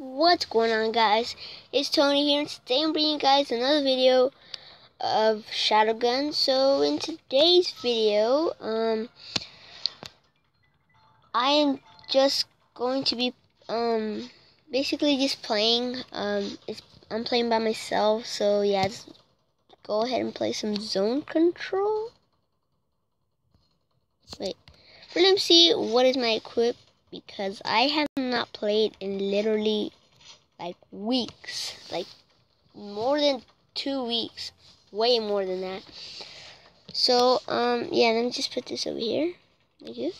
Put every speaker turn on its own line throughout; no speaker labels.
What's going on guys? It's Tony here and today I'm bringing you guys another video of Shadowgun. So in today's video, um I am just going to be um basically just playing. Um I'm playing by myself, so yeah, just go ahead and play some zone control. Wait. Let me see what is my equip because I have not played in literally like weeks, like more than two weeks, way more than that. So, um, yeah, let me just put this over here. Thank you.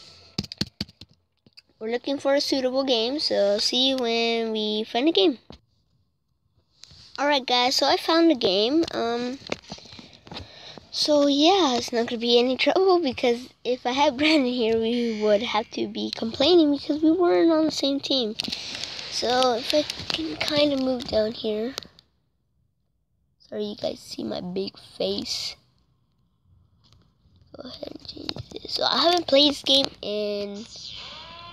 We're looking for a suitable game, so see you when we find a game. Alright guys, so I found a game. Um, so yeah, it's not gonna be any trouble because if I had Brandon here, we would have to be complaining because we weren't on the same team. So if I can kind of move down here. Sorry, you guys see my big face. Go ahead and change this. So I haven't played this game in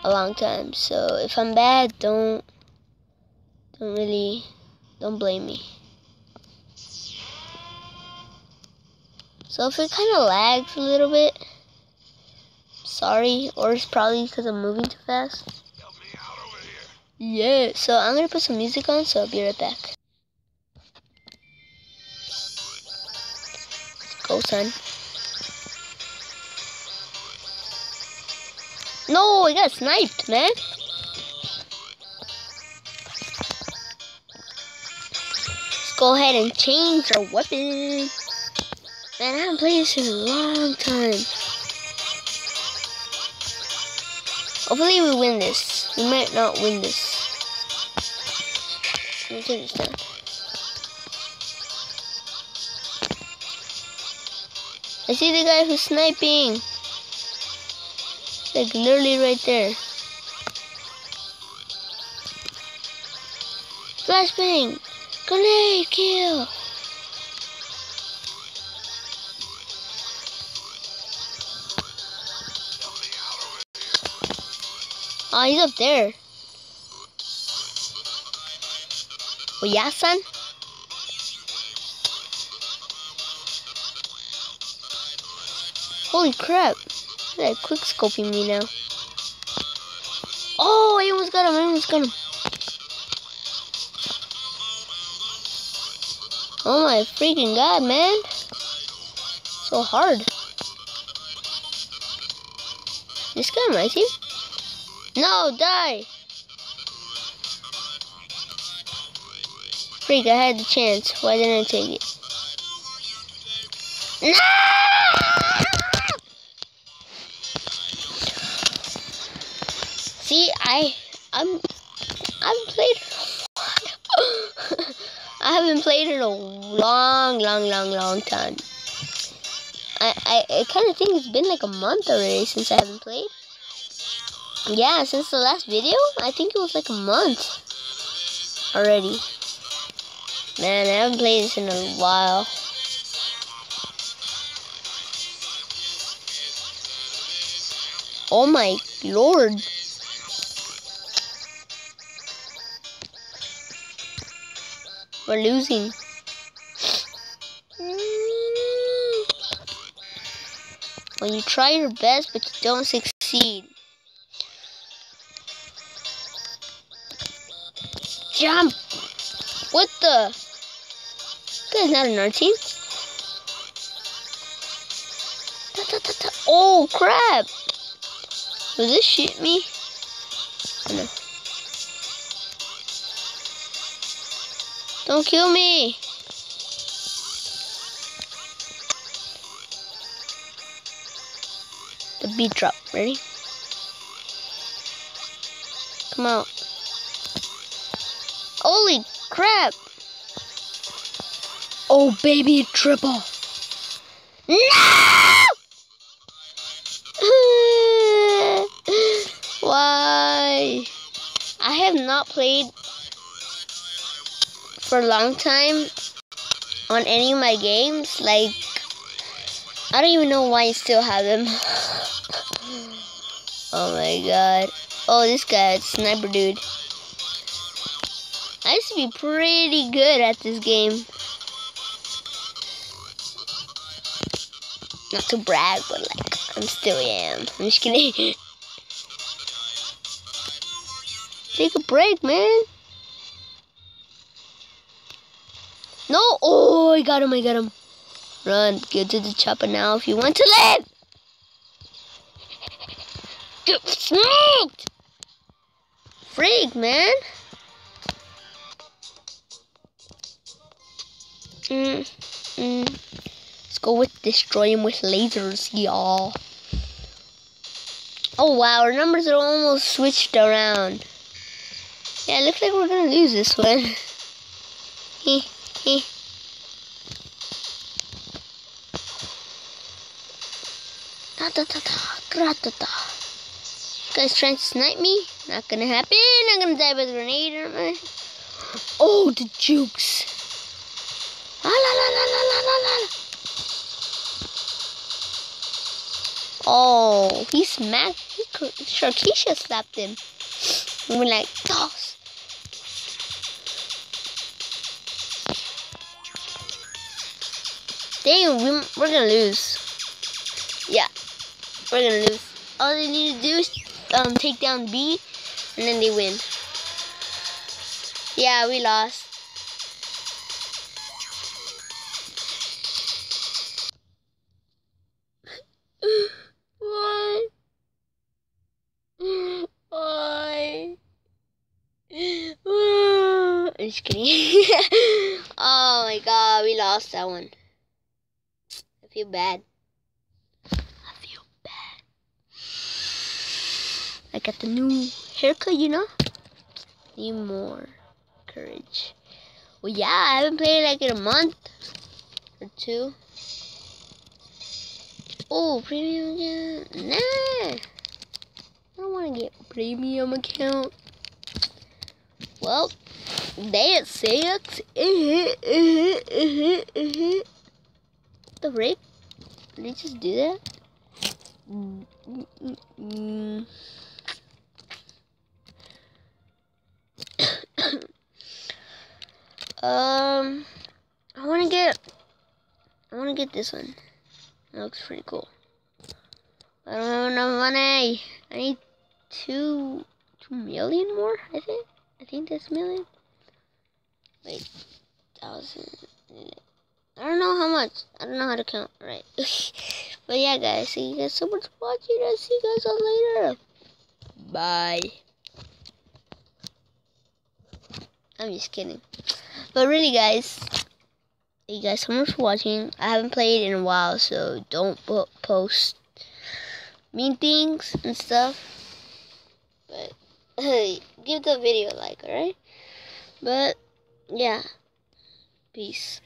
a long time. So if I'm bad, don't don't really don't blame me. So if it kind of lags a little bit, sorry, or it's probably because I'm moving too fast. Yeah, so I'm gonna put some music on, so I'll be right back. Go, son. No, I got sniped, man. Let's go ahead and change our weapon. Man, I haven't played this in a long time. Hopefully we win this. We might not win this. Let me turn this down. I see the guy who's sniping. Like literally right there. Flashbang! Grenade kill! Oh, he's up there. Oh, yeah, son? Holy crap. They're quick scoping me now. Oh, I almost got him. I almost got him. Oh my freaking god, man. So hard. This guy my team? No, die! Freak, I had the chance. Why didn't I take it? No! See, I, I'm, I've played. I haven't played in a long, long, long, long time. I, I, I kind of think it's been like a month already since I haven't played. Yeah, since the last video, I think it was like a month already. Man, I haven't played this in a while. Oh my lord. We're losing. When you try your best but you don't succeed. Jump! What the? Guy's not our team. Oh crap! Will this shoot me? No. Don't kill me! The beat drop. Ready? Come out. Holy crap! Oh, baby, triple. No! Why? I have not played for a long time on any of my games. Like, I don't even know why I still have them. oh my god. Oh, this guy, sniper dude. Used to be pretty good at this game. Not to brag, but like, I'm still am. I'm just kidding. Take a break, man. No! Oh, I got him, I got him. Run, get to the chopper now if you want to live! Get smoked! Freak, man. Mm, mm. Let's go with destroy him with lasers, y'all. Oh wow, our numbers are almost switched around. Yeah, it looks like we're gonna lose this one. Heh, heh. Da da da da, da da. Guys trying to snipe me? Not gonna happen. I'm gonna die with a grenade, aren't I? Oh, the jukes. Oh, he smacked. He could, Sharkeisha slapped him. And we're like, toss. Dang, we, we're gonna lose. Yeah, we're gonna lose. All they need to do is um, take down B, and then they win. Yeah, we lost. I'm just kidding. oh my god, we lost that one. I feel bad. I feel bad. I got the new haircut, you know? Need more courage. Well, yeah, I haven't played like in a month or two. Oh, premium account? Nah. I don't want to get premium account. Well, that sucks. the frick? Did he just do that? Mm, mm, mm, um, I want to get, I want to get this one. That looks pretty cool. I don't have enough money. I need two, two million more. I think. I think that's million. Wait, thousand. I don't know how much. I don't know how to count. Right. but yeah, guys. Thank you guys so much for watching. I'll see you guys all later. Bye. I'm just kidding. But really, guys, thank you guys so much for watching. I haven't played in a while, so don't post mean things and stuff. But hey, give the video a like, alright? But yeah, peace.